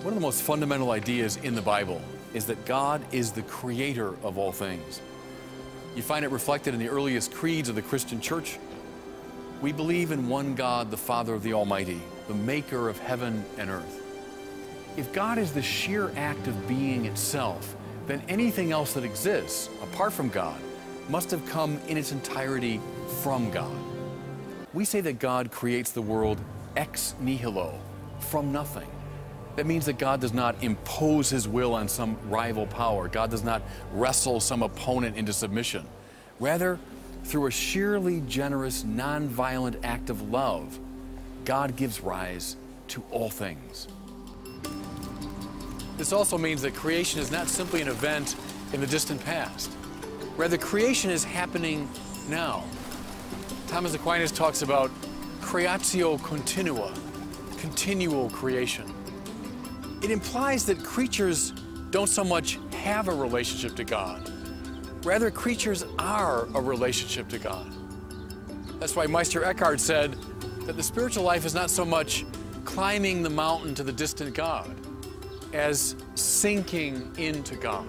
One of the most fundamental ideas in the Bible is that God is the creator of all things. You find it reflected in the earliest creeds of the Christian church. We believe in one God, the Father of the Almighty, the maker of heaven and earth. If God is the sheer act of being itself, then anything else that exists apart from God must have come in its entirety from God. We say that God creates the world ex nihilo, from nothing. That means that God does not impose his will on some rival power. God does not wrestle some opponent into submission. Rather, through a sheerly generous, nonviolent act of love, God gives rise to all things. This also means that creation is not simply an event in the distant past. Rather, creation is happening now. Thomas Aquinas talks about creatio continua, continual creation. It implies that creatures don't so much have a relationship to God. Rather, creatures are a relationship to God. That's why Meister Eckhart said that the spiritual life is not so much climbing the mountain to the distant God as sinking into God.